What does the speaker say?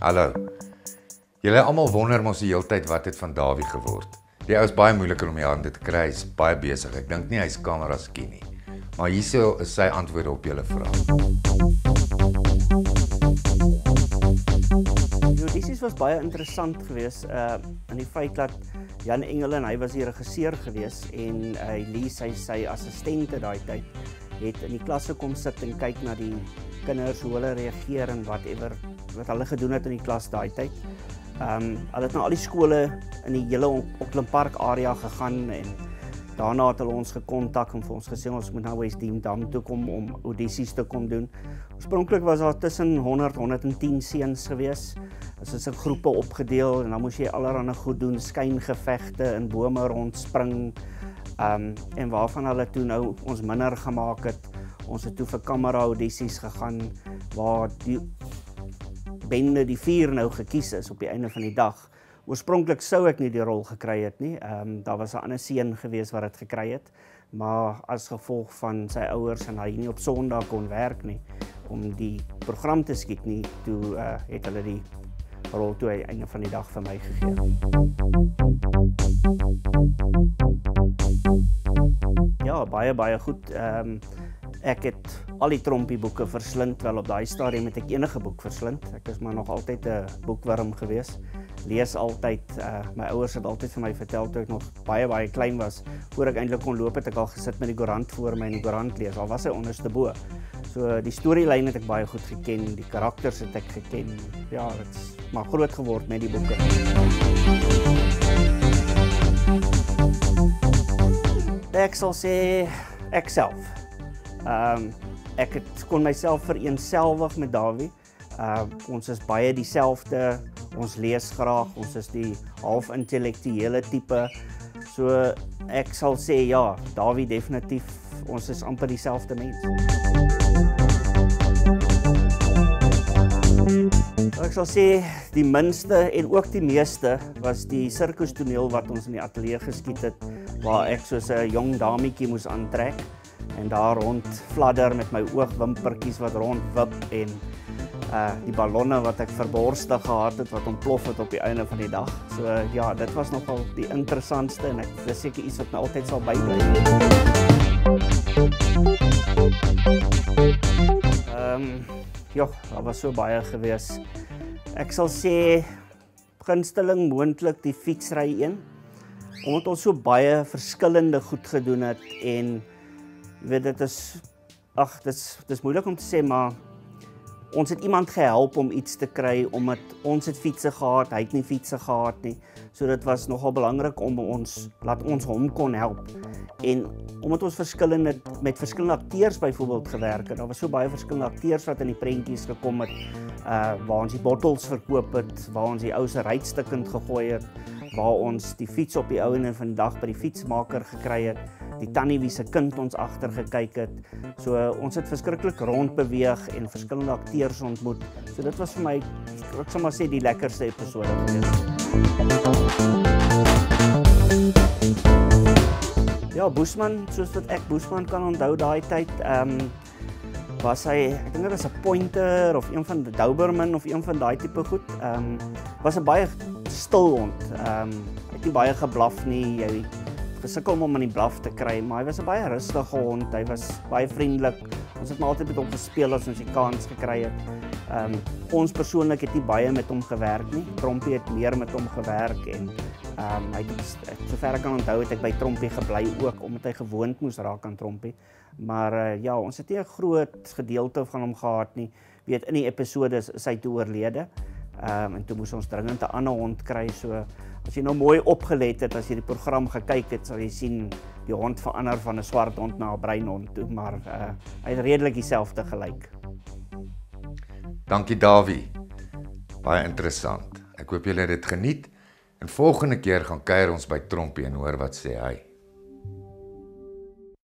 Hallo. Julle almal wonder mos die hele tyd wat het van Dawie geword. Die ou is baie moeiliker om die hande te kry, hy's baie besig. Ek dink nie hy's kameras ken nie. Maar hierso is sy antwoorde op julle vrae. Was baie interessant geweest uh in die feit dat Jan Engelen, hy was die regisseur geweest en hy uh, lees hy sy assistente daai tyd het in die klasse kom sit en kyk na die kinders hoe hulle reageer en whatever wat hulle gedoen het in die klas daai tyd. Ehm um, hulle het na al die skole in die hele Auckland Park area gegaan en daarna het hulle ons gekontak en vir ons gesê ons moet nou West Dean Dam toe kom om audisies te kom doen. Oorspronklik was daar tussen 100 110 seuns gewees. Dit is in groepe opgedeel en dan moes jy allerlei goed doen, skyngevegte in bome rondspring. Ehm um, en waarvan hulle toe nou ons minder gemaak het. Ons het toe vir kamera audisies gegaan waar die bende die vier nou gekies is op die einde van die dag. Oorspronklik sou ek nie die rol gekry het nie. Ehm um, daar was 'n ander seun gewees wat dit gekry het. Maar as gevolg van sy ouers en hy nie op Sondag kon werk nie om die program te skiet nie, toe uh, het hulle die rol toe hy einde van die dag vir my gegee. Ja, baie baie goed. Ehm um, ek het al die trompie boeke verslind wel op daai stadium het ek enige boek verslind. Ek is maar nog altyd 'n boekwurm gewees. Lees altyd. Uh, my ouers het altyd vir my vertel toe ek nog baie baie klein was, voor ek eintlik kon loop het ek al gesit met die koerant voor my en die koerant lees. Al was hy onderste bo. So die storielyn het ek baie goed geken, die karakters het ek geken. Ja, dit's maar groot geword met die boeke. Ek sal sê ek self. Ehm um, ek het kon myself vereenselwig met Dawie. Ehm uh, ons is baie dieselfde. Ons lees graag. Ons is die half intellektuele tipe. So ek sal sê ja, Dawie definitief. Ons is amper dieselfde mens. Ek sal sê die minste en ook die meeste was die sirkus toneel wat ons in die ateljee geskiet het waar ek soos 'n jong dametjie moes aantrek en daar rond fladder met my oogwimpertjies wat rond wip en uh die ballonne wat ek verborstig gehad het wat ontplof het op die einde van die dag. So uh, ja, dit was nogal die interessantste en ek dis seker iets wat my altyd sal bybly. Ehm um, ja, daar was so baie gewees. Ek sal sê gunsteling moontlik die fietsry een omdat ons so baie verskillende goed gedoen het en Jy weet dit is ag dis dis moeilik om te sê maar ons het iemand gehelp om iets te kry omdat ons het fietses gehad, hy het nie fietses gehad nie. So dit was nogal belangrik om ons laat ons hom kon help. En omdat ons verskillende met verskillende akteurs byvoorbeeld gewerk het. Daar was so baie verskillende akteurs wat in die prentjies gekom het. Uh waar ons die bottels verkoop het, waar ons die ou se ruitstukkend gegooi het, waar ons die fiets op die ou en van die dag by die fietsmaker gekry het die tannie wie se kind ons agter gekyk het. So ons het verskriklik rond beweeg en verskillende akteurs ontmoet. So dit was vir my ek sal maar sê die lekkerste episode gewees. Ja, Boesman, soos wat ek Boesman kan onthou daai tyd, ehm um, was hy, ek dink dit was 'n pointer of een van die Doberman of een van daai tipe goed. Ehm um, was 'n baie stil hond. Ehm um, het nie baie geblaf nie. Jy gesukkel om hom in die blaf te kry, maar hy was 'n baie rustige hond. Hy was baie vriendelik. Ons het maar altyd met hom gespeel as ons die kans gekry het. Ehm um, ons persoonlik het nie baie met hom gewerk nie. Trompie het meer met hom gewerk en ehm um, hy het sover ek kan onthou het ek by Trompie gebly ook omdat hy gewoond moes raak aan Trompie. Maar uh, ja, ons het nie 'n groot gedeelte van hom gehad nie. Weet in die episode is hy toe oorlede. Ehm um, en toe moes ons dringend 'n ander hond kry so As jy nou mooi opgelet het as jy die program gekyk het, sal jy sien die hond verander van 'n swart hond na 'n bruin hond toe, maar uh, hy het redelik dieselfde gelyk. Dankie Dawie. Baie interessant. Ek hoop julle het dit geniet. En volgende keer gaan kuier ons by Trompie en hoor wat sê hy.